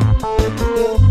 Música